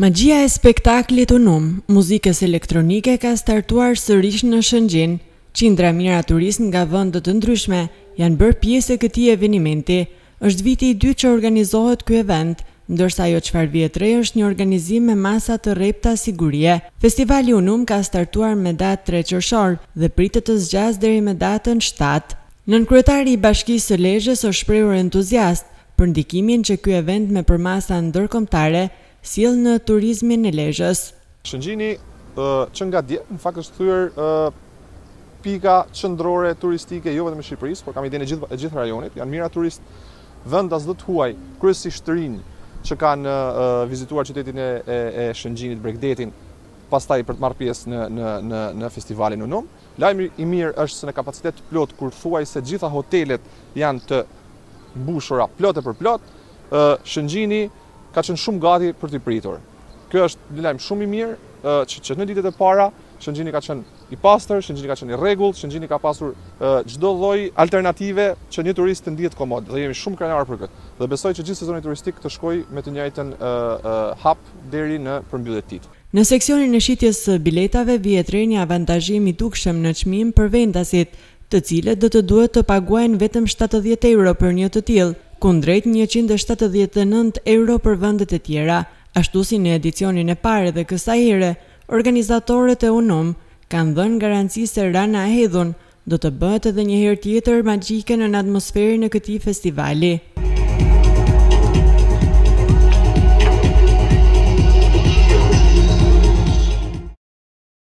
Magjia e spektaklit Unum, muzikës elektronike ka startuar sërish në Shëngjin. Qindra mijëra turistë nga vende të ndryshme janë bërë pjesë e këtij evenimenti. Është viti i dytë që organizohet ky event, Ndërsa ajo çfarë vihet re është një organizim me masa të rrepta sigurie. Festivali UNUM ka startuar me datë tre qershor dhe pritet të zgjasë deri me datën shtatë. Nënkryetari i Bashkisë së Lezhës është shprehur entuziast për ndikimin që ky event me përmasa ndërkombëtare sjell në turizmin e Lezhës. Shëngjini që nga dje, në fakt është kthyer pika qendrore turistike jo vetëm e Shqipërisë, por kam idenë e gjithë rajonit. Janë mijëra turistë vendas dhe të huaj, kryesisht të rinj, që kanë vizituar qytetin e e Shëngjinit, bregdetin, pastaj për të marrë pjesë në në në në festivalin Unum. Lajmi i mirë është se në kapacitet të plot thuajse gjitha hotelet janë të mbushura plot e për plot, Shëngjini ka qenë shumë gati për t'i pritur. Ky është një lajm shumë i mirë, që që në ditët e para, Shëngjini ka qenë i pastër, Shëngjini ka qenë i rregull, Shëngjini ka pasur çdo lloj alternative që një turist të ndihet komod dhe jemi shumë krenarë për këtë. Dhe besoj që gjithë sezoni turistik të shkojë me të njëjtin hap deri në përmbyllje të tij. Në seksionin e shitjes së biletave vihet re një avantazhim i dukshëm në çmim për vendasit. të cilët do të duhet të paguajnë vetëm shtatëdhjetë euro për një të tillë, kundrejt njëqind e shtatëdhjetë e nëntë euro për vendet e tjera. Ashtu si në edicionin e parë edhe kësaj here, organizatorët e UNUM kanë dhënë garanci se Rana Hedhun do të bëhet edhe një herë tjetër magjike nën atmosferën e këtij festivali.